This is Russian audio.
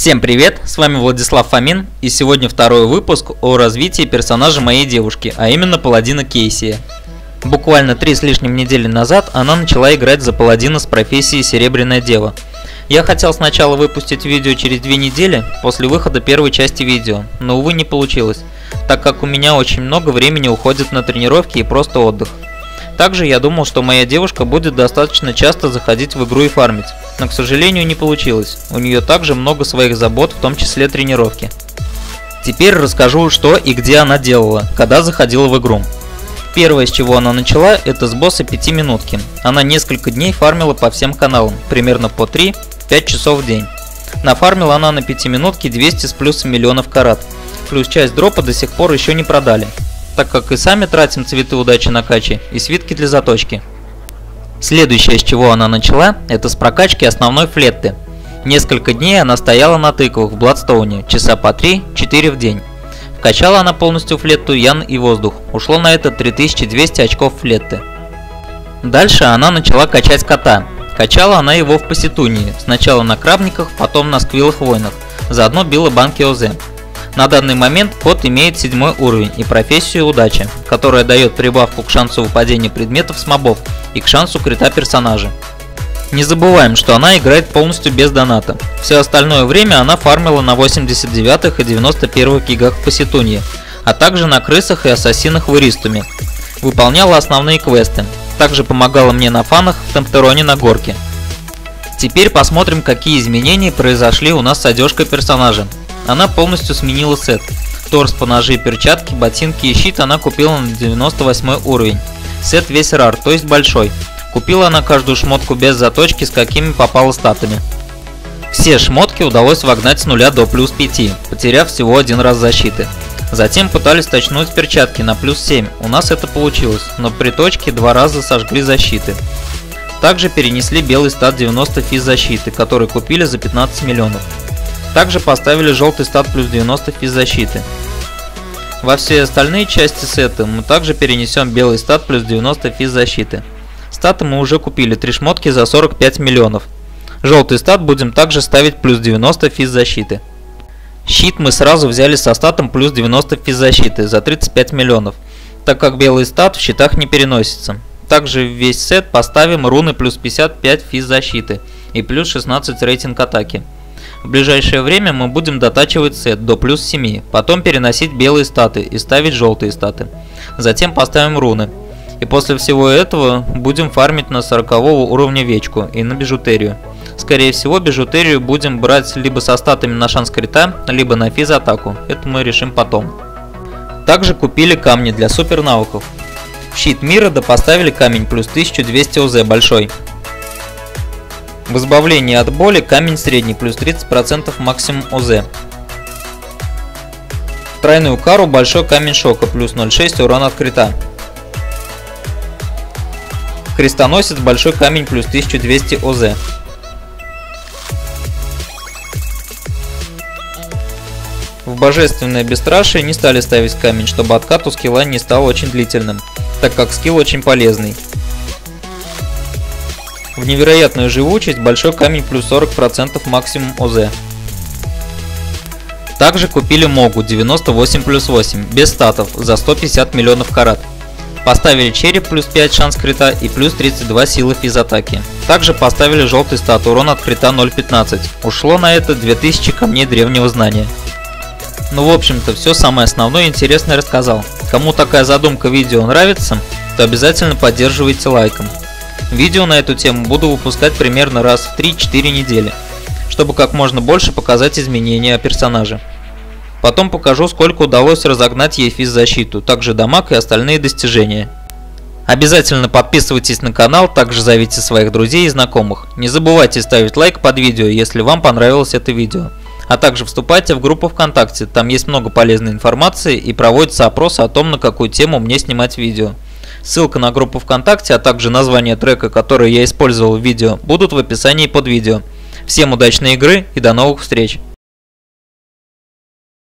Всем привет, с вами Владислав Фомин, и сегодня второй выпуск о развитии персонажа моей девушки, а именно паладина Кейсия. Буквально три с лишним недели назад она начала играть за паладина с профессией Серебряная Дева. Я хотел сначала выпустить видео через две недели после выхода первой части видео, но увы не получилось, так как у меня очень много времени уходит на тренировки и просто отдых. Также я думал, что моя девушка будет достаточно часто заходить в игру и фармить, но к сожалению не получилось. У нее также много своих забот, в том числе тренировки. Теперь расскажу, что и где она делала, когда заходила в игру. Первое, с чего она начала, это с босса 5 минутки. Она несколько дней фармила по всем каналам, примерно по 3-5 часов в день. Нафармила она на 5 минутке 200 с плюсом миллионов карат. Плюс часть дропа до сих пор еще не продали так как и сами тратим цветы удачи на качи и свитки для заточки. Следующее, с чего она начала, это с прокачки основной флетты. Несколько дней она стояла на тыквах в Бладстоуне, часа по 3-4 в день. Вкачала она полностью флетту Ян и воздух, ушло на это 3200 очков флетты. Дальше она начала качать кота. Качала она его в Посетунии, сначала на крабниках, потом на сквилых войнах, заодно била банки ОЗ. На данный момент кот имеет седьмой уровень и профессию удачи, которая дает прибавку к шансу выпадения предметов с мобов и к шансу крита персонажа. Не забываем, что она играет полностью без доната. Все остальное время она фармила на 89 и 91 гигах в Посетунье, а также на крысах и ассасинах в Иристуме. Выполняла основные квесты. Также помогала мне на фанах в Темптероне на горке. Теперь посмотрим, какие изменения произошли у нас с одежкой персонажа. Она полностью сменила сет. Торс, поножи, перчатки, ботинки и щит она купила на 98 уровень. Сет весь рар, то есть большой. Купила она каждую шмотку без заточки, с какими попала статами. Все шмотки удалось вогнать с нуля до плюс 5, потеряв всего один раз защиты. Затем пытались точнуть перчатки на плюс 7, у нас это получилось, но при точке два раза сожгли защиты. Также перенесли белый стат 90 физ защиты, который купили за 15 миллионов. Также поставили желтый стат плюс 90 физзащиты. Во все остальные части сета мы также перенесем белый стат плюс 90 физзащиты. Статы мы уже купили, три шмотки за 45 миллионов. Желтый стат будем также ставить плюс 90 физзащиты. Щит мы сразу взяли со статом плюс 90 физзащиты за 35 миллионов, так как белый стат в щитах не переносится. Также весь сет поставим руны плюс 55 физзащиты и плюс 16 рейтинг атаки. В ближайшее время мы будем дотачивать сет до плюс 7, потом переносить белые статы и ставить желтые статы. Затем поставим руны. И после всего этого будем фармить на 40 уровня вечку и на бижутерию. Скорее всего бижутерию будем брать либо со статами на шанс крита, либо на физ-атаку. Это мы решим потом. Также купили камни для супер навыков. В щит мира допоставили камень плюс 1200 ОЗ большой. В избавлении от боли камень средний плюс 30% максимум ОЗ. В тройную кару большой камень шока плюс 0,6 урон от крита. Крестоносец большой камень плюс 1200 ОЗ. В божественное бесстрашие не стали ставить камень, чтобы откат у скилла не стал очень длительным, так как скилл очень полезный. В невероятную живучесть большой камень плюс 40% максимум ОЗ. Также купили Могу 98 плюс 8 без статов за 150 миллионов карат. Поставили череп плюс 5 шанс крита и плюс 32 силы физатаки. Также поставили желтый стат урон от крита 0.15. Ушло на это 2000 камней древнего знания. Ну в общем-то все самое основное и интересное рассказал. Кому такая задумка видео нравится, то обязательно поддерживайте лайком. Видео на эту тему буду выпускать примерно раз в 3-4 недели, чтобы как можно больше показать изменения персонажа. Потом покажу, сколько удалось разогнать ей физзащиту, также дамаг и остальные достижения. Обязательно подписывайтесь на канал, также зовите своих друзей и знакомых. Не забывайте ставить лайк под видео, если вам понравилось это видео. А также вступайте в группу ВКонтакте, там есть много полезной информации и проводится опрос о том, на какую тему мне снимать видео. Ссылка на группу ВКонтакте, а также название трека, который я использовал в видео, будут в описании под видео. Всем удачной игры и до новых встреч!